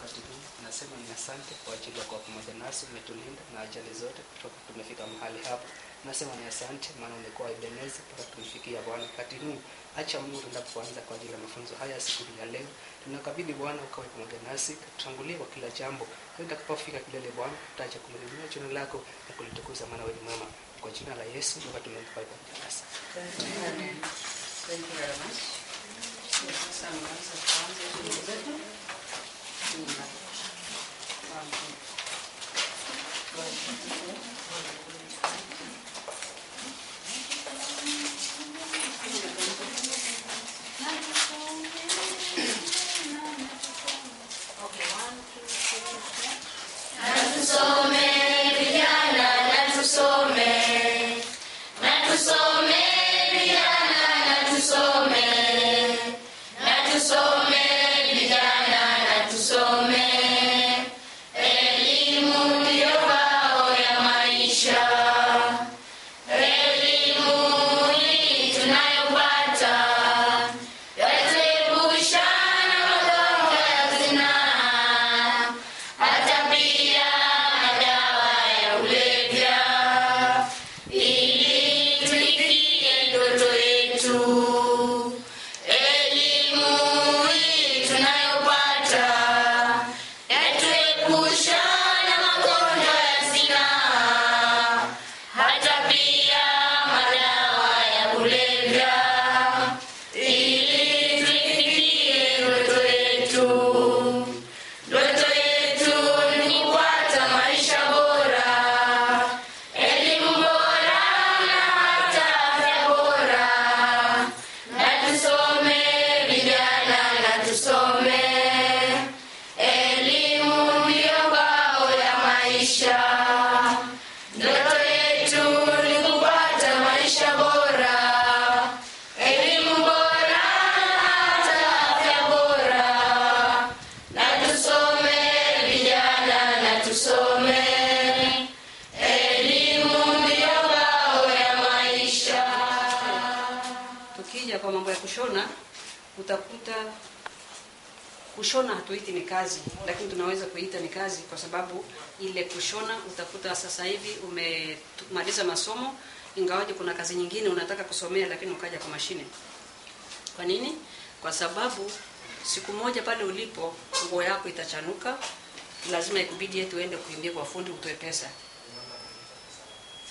Wakati huu nasema ni asante kwa ajili ya kuwa pamoja nasi, umetulinda na ajali zote kutoka tumefika mahali hapa. Nasema ni asante, maana umekuwa Ebenezi mpaka tumefikia Bwana. Wakati huu acha Mungu tunapoanza kwa ajili ya mafunzo haya siku ya leo, tunakabidhi Bwana ukawe pamoja nasi, tutangulie kwa kila jambo. Tutakapofika kilele Bwana, tutaacha kuliinua jina lako na kulitukuza, maana wewe ni mwema. Kwa jina la Yesu ndio tumeomba pamoja nasi. Amen. Thank you very much. Kushona, utakuta kushona hatuiti ni kazi, lakini tunaweza kuita ni kazi kwa sababu ile kushona, utakuta sasa hivi umemaliza masomo, ingawaje kuna kazi nyingine unataka kusomea, lakini ukaja kwa mashine. Kwa nini? Kwa sababu siku moja pale ulipo nguo yako itachanuka, lazima ikubidi eti uende kuimbia kwa fundi utoe pesa.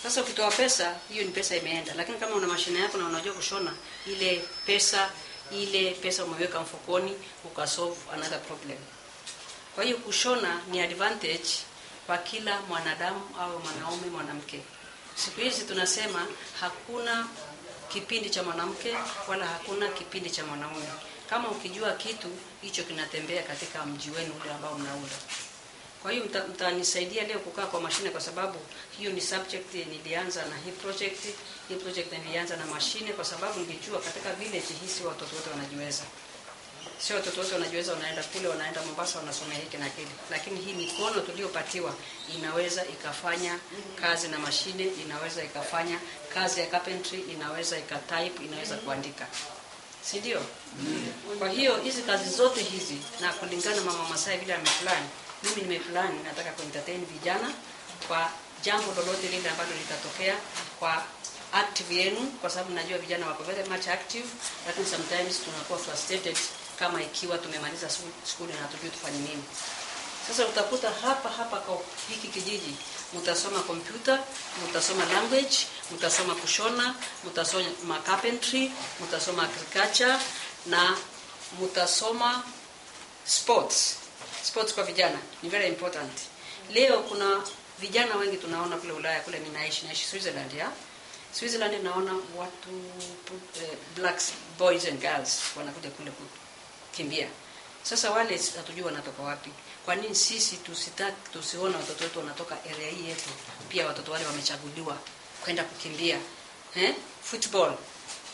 Sasa ukitoa pesa, hiyo ni pesa imeenda, lakini kama una mashine yako na unajua kushona, ile pesa ile pesa umeweka mfukoni, ukasolve another problem. Kwa hiyo kushona ni advantage kwa kila mwanadamu au mwanaume, mwanamke. Siku hizi tunasema hakuna kipindi cha mwanamke wala hakuna kipindi cha mwanaume. Kama ukijua kitu hicho kinatembea katika mji wenu ule ambao mnaunda. Kwa hiyo mta- mtanisaidia leo kukaa kwa mashine kwa sababu hiyo ni subject nilianza na hii project. Hii project nilianza na mashine kwa sababu nilijua katika village hii si watoto wote wanajiweza. Sio watoto wote wanajiweza, wanaenda kule, wanaenda Mombasa, wanasomea hiki na kile, lakini hii mikono tuliyopatiwa inaweza ikafanya kazi na mashine, inaweza ikafanya kazi ya carpentry, inaweza ikatype, inaweza kuandika, si ndio? Kwa hiyo hizi kazi zote hizi, na kulingana na mama Masai vile ameplan, mimi nimeplan nataka kuentertain vijana kwa jambo lolote lile ambalo litatokea kwa active yenu, kwa sababu najua vijana wako very much active, lakini sometimes tunakuwa frustrated kama ikiwa tumemaliza shule na hatujui tufanye nini. Sasa utakuta hapa hapa kwa hiki kijiji mtasoma computer, mtasoma language, mtasoma kushona, mtasoma carpentry, mtasoma agriculture na mtasoma sports. Sports kwa vijana ni very important. Leo kuna vijana wengi tunaona kule Ulaya kule ninaishi naishi Switzerland ya. Switzerland naona watu eh, blacks boys and girls wanakuja kule kukimbia. Sasa wale hatujui wanatoka wapi. Kwa nini sisi tusitaki tusiona watoto wetu wanatoka area hii yetu, pia watoto wale wamechaguliwa kwenda kukimbia eh? Football,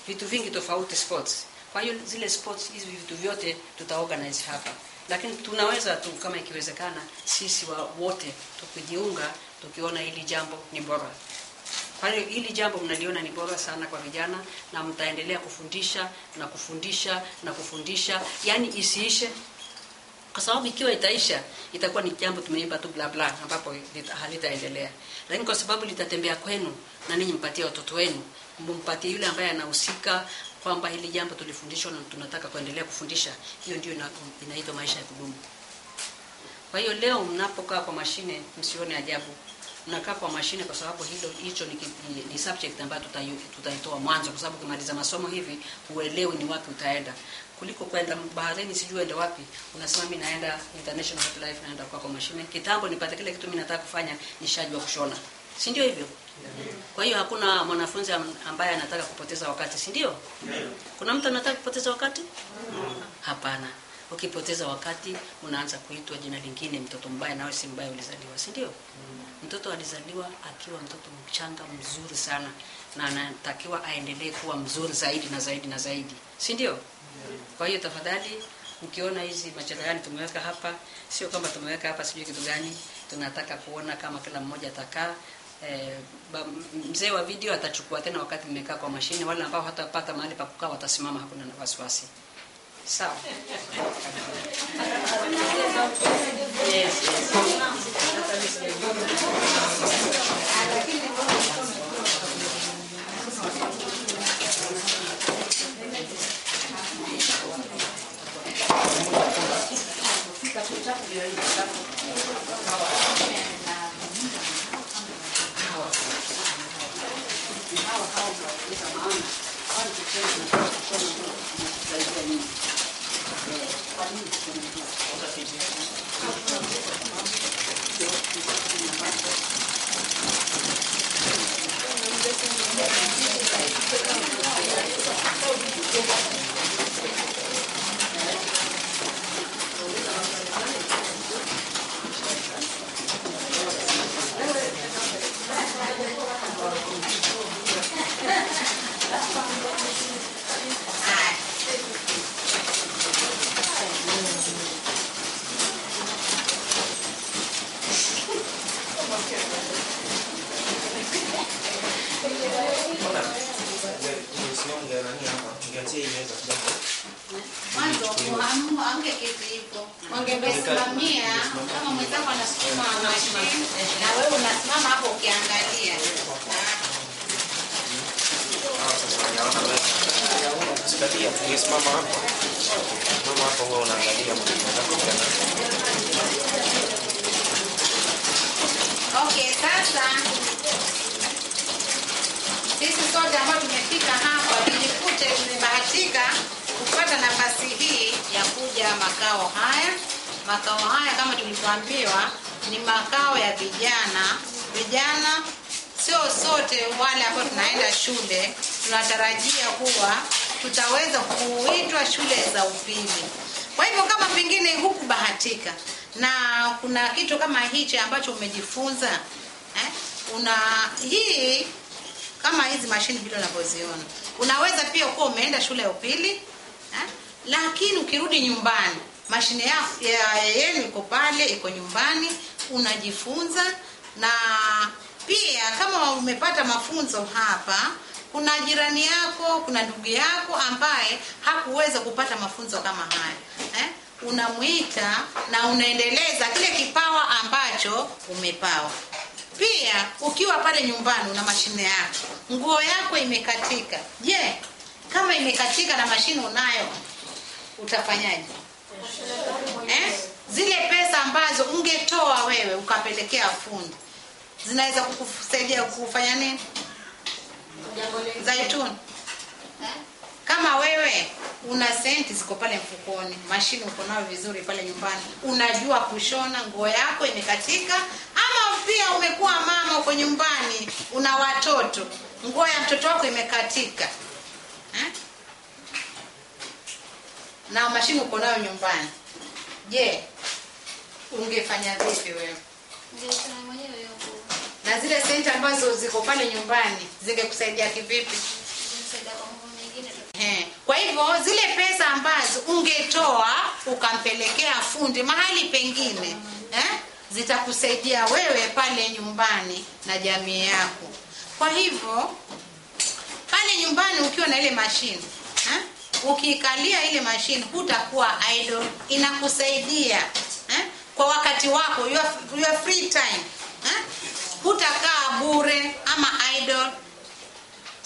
vitu vingi tofauti sports. Kwa hiyo zile sports hizi vitu vyote tutaorganize hapa, lakini tunaweza tu kama ikiwezekana, sisi wa wote tukijiunga, tukiona hili jambo ni bora. Kwa hiyo hili jambo mnaliona ni bora sana kwa vijana, na mtaendelea kufundisha na kufundisha na kufundisha, yani isiishe. Kwa sababu ikiwa itaisha itakuwa ni jambo tumeimba tu bla bla ambapo halitaendelea. Lakini kwa sababu litatembea kwenu na ninyi mpatie watoto wenu mpatie yule ambaye anahusika kwamba hili jambo tulifundishwa na tunataka kuendelea kufundisha hiyo ndio inaitwa maisha ya kudumu. Kwa hiyo leo mnapokaa kwa mashine msione ajabu. Mnakaa kwa mashine kwa sababu hilo hicho ni, ni, subject ambayo tutaitoa tutaitoa mwanzo. Kwa sababu ukimaliza masomo hivi huelewi ni wapi utaenda. Kuliko kwenda baharini sijui uende wapi unasema mimi naenda international hotel life naenda kwa kwa mashine. Kitambo nipate kile kitu mimi nataka kufanya nishajua kushona. Si ndio hivyo kwa hiyo hakuna mwanafunzi ambaye anataka kupoteza wakati si ndio? Kuna mtu anataka kupoteza wakati? Hapana. Ukipoteza wakati unaanza kuitwa jina lingine mtoto mbaya nawe si mbaya ulizaliwa si ndio? Mtoto alizaliwa akiwa mtoto mchanga mzuri sana na anatakiwa aendelee kuwa mzuri zaidi na zaidi na zaidi si ndio? Kwa hiyo tafadhali ukiona hizi macherehani tumeweka hapa sio kwamba tumeweka hapa sijui kitu gani tunataka kuona kama kila mmoja atakaa Eh, mzee wa video atachukua tena wakati mmekaa kwa mashine wale ambao hatapata mahali pa kukaa watasimama hakuna na wasiwasi sawa. mwanzo kuhamu angeketi hivyo wangemesimamia kama mwenzako anasukuma mashine na wewe unasimama hapo ukiangalia. Okay sasa sisi sote ambao tumefika hapa tujikute tumebahatika kupata nafasi hii ya kuja makao haya makao haya kama tulivyoambiwa ni makao ya vijana. Vijana sio sote wale ambao tunaenda shule tunatarajia kuwa tutaweza kuitwa shule za upili. Kwa hivyo kama pengine hukubahatika na kuna kitu kama hichi ambacho umejifunza eh, una hii kama hizi mashini vile unavyoziona unaweza pia kuwa umeenda shule ya upili eh, lakini ukirudi nyumbani mashine ya, ya yenu iko pale iko nyumbani unajifunza na pia kama umepata mafunzo hapa kuna jirani yako kuna ndugu yako ambaye hakuweza kupata mafunzo kama haya eh? unamwita na unaendeleza kile kipawa ambacho umepawa pia ukiwa pale nyumbani una mashine yako nguo yako imekatika je yeah. kama imekatika na mashine unayo utafanyaje eh? zile pesa ambazo ungetoa wewe ukapelekea fundi zinaweza kukusaidia kufanya nini zaituni kama wewe una senti ziko pale mfukoni mashine uko nayo vizuri pale nyumbani unajua kushona nguo yako imekatika ama pia umekuwa mama uko nyumbani una watoto nguo ya mtoto wako imekatika na mashine uko nayo nyumbani je ungefanya vipi wewe na zile senti ambazo ziko pale nyumbani zingekusaidia kivipi. He. Kwa hivyo zile pesa ambazo ungetoa ukampelekea fundi mahali pengine eh, zitakusaidia wewe pale nyumbani na jamii yako. Kwa hivyo pale nyumbani ukiwa na ile mashine ukikalia ile mashine hutakuwa idle inakusaidia eh? kwa wakati wako your, your free time eh? hutakaa bure ama idle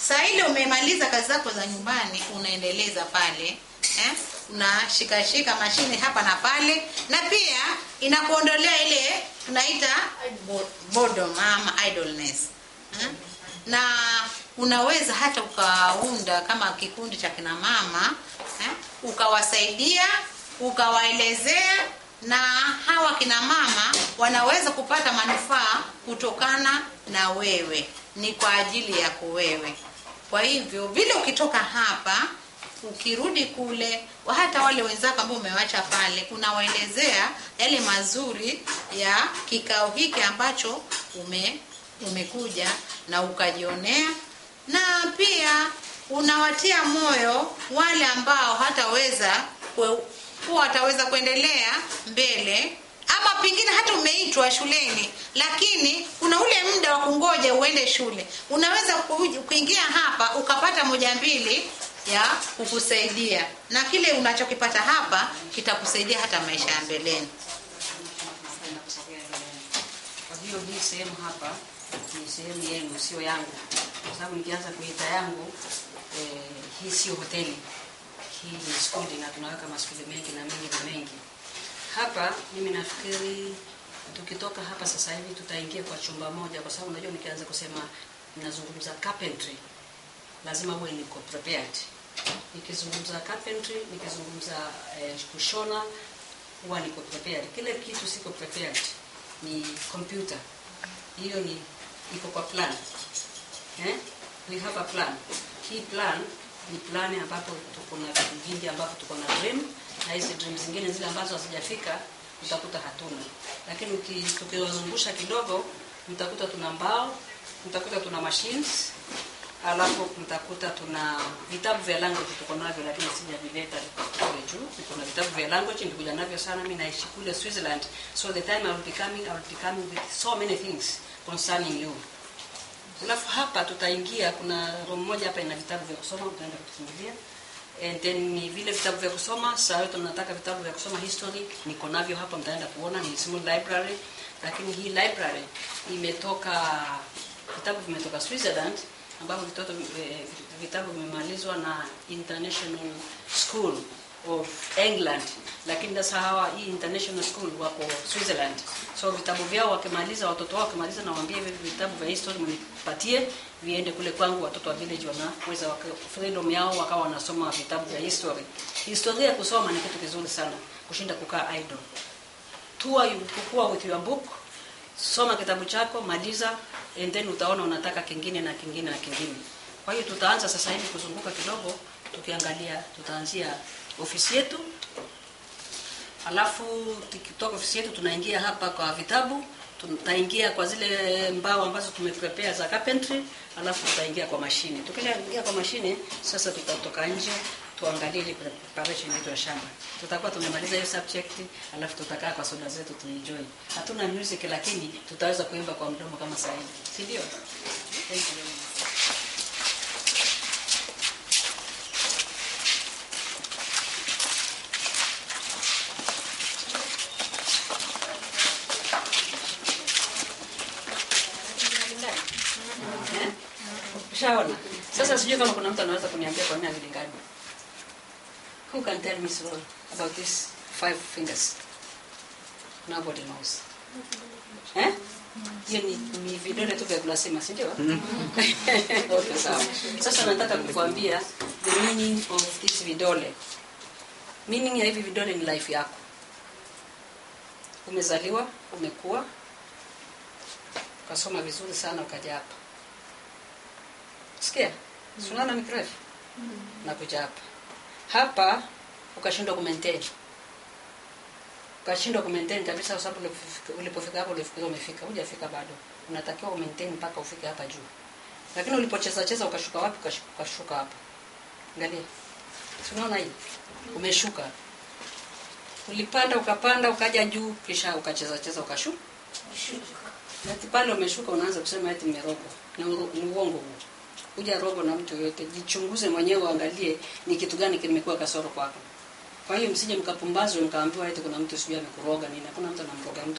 saa ile umemaliza kazi zako za nyumbani unaendeleza pale eh? unashikashika mashine hapa na pale na pia inakuondolea ile tunaita bo- boredom ama idleness eh? na unaweza hata ukaunda kama kikundi cha kina mama eh? ukawasaidia ukawaelezea na hawa kina mama wanaweza kupata manufaa kutokana na wewe ni kwa ajili yako wewe kwa hivyo vile ukitoka hapa ukirudi kule hata wale wenzako ambao umewacha pale unawaelezea yale mazuri ya kikao hiki ambacho ume umekuja na ukajionea na pia unawatia moyo wale ambao hataweza kuwa wataweza kuendelea mbele. Ama pengine hata umeitwa shuleni lakini kuna ule muda wa kungoja uende shule. Unaweza kuingia hapa ukapata moja mbili ya kukusaidia. Na kile unachokipata hapa kitakusaidia hata maisha ya mbeleni. Kwa hiyo hii sehemu hapa ni sehemu yenu, sio yangu, kwa sababu nikianza kuita yangu eh, hii sio hoteli, hii ni skuli na tunaweka maskuli mengi na mengi na mengi. Hapa mimi nafikiri tukitoka hapa sasa hivi tutaingia kwa chumba moja, kwa sababu unajua nikianza kusema ninazungumza carpentry lazima uwe niko prepared. Nikizungumza carpentry, nikizungumza eh, kushona huwa niko prepared. Kile kitu siko prepared ni computer. Hiyo ni iko kwa plan. Eh? We have a plan. Hii plan ni plan ambapo tuko na vitu vingi ambapo tuko na dream na hizi dream zingine zile ambazo hazijafika utakuta hatuna. Lakini uki- tukiwazungusha kidogo mtakuta tuna mbao, mtakuta tuna machines, alafu mtakuta tuna vitabu vya language tuko navyo, lakini sijavileta kule juu. Vitabu vya language nilikuja navyo sana, mimi naishi kule Switzerland, so the time I will be coming, I will be coming with so many things concerning you. Alafu hapa tutaingia, kuna room moja hapa ina vitabu vya kusoma, tutaenda kufungulia and then ni vile vitabu vya kusoma. Sasa tunataka vitabu vya kusoma history, niko navyo hapa, mtaenda kuona ni small library, lakini hii library imetoka, vitabu vimetoka Switzerland ambavyo eh, vitabu vimemalizwa na International School of England, lakini sasa hawa hii international school wako Switzerland, so vitabu vyao wakimaliza, watoto wao wakimaliza, nawaambia hivi vitabu vya history mnipatie viende kule kwangu, watoto wa village wanaweza waka- freedom yao wakawa wanasoma vitabu vya history. Historia ya kusoma ni kitu kizuri sana kushinda kukaa idle. Tua kukua with your book, soma kitabu chako, maliza and then utaona unataka kingine na kingine na kingine. Kwa hiyo tutaanza sasa hivi kuzunguka kidogo, tukiangalia, tutaanzia ofisi yetu, alafu tukitoka ofisi yetu tunaingia hapa kwa vitabu, tutaingia kwa zile mbao ambazo tumeprepare za carpentry, alafu tutaingia kwa mashine. Tukishaingia kwa mashine, sasa tutatoka nje tuangalie ile preparation yetu ya shamba. Tutakuwa tumemaliza hiyo subject, alafu tutakaa kwa soda zetu tuenjoy. Hatuna music lakini tutaweza kuimba kwa mdomo kama sasa hivi, si ndio? Thank you very much. Eh? Ushaona? Sasa sijui kama kuna mtu anaweza kuniambia kwa nini havilingani. Who can tell me so about these five fingers? Nobody knows. Eh? Hiyo ni, ni vidole tu vya glasima, si ndio? okay, sawa. Sasa nataka kukuambia the meaning of this vidole. Meaning ya hivi vidole ni life yako. Umezaliwa, umekuwa, ukasoma vizuri sana ukaja hapa. Sikia? Si unaona ni na Nakuja hapa. Hapa ukashindwa kumaintain. Ukashindwa kumaintain kabisa kwa sababu ulipofika- hapo ulifikiria umefika, hujafika bado. Unatakiwa maintain mpaka ufike hapa juu. Lakini ulipocheza cheza ukashuka wapi? Ukashuka, hapa. Angalia. Si unaona hii? Umeshuka. Ulipanda ukapanda ukaja juu kisha ukacheza cheza ukashuka. Ati pale umeshuka unaanza kusema eti mmeroko. Ni uongo huo. Huja rogo na mtu yoyote, jichunguze mwenyewe, uangalie ni kitu gani kimekuwa kasoro kwako. Kwa hiyo msije mkapumbazwe mkaambiwa eti kuna mtu sijui amekuroga nini. Hakuna mtu anamroga mtu.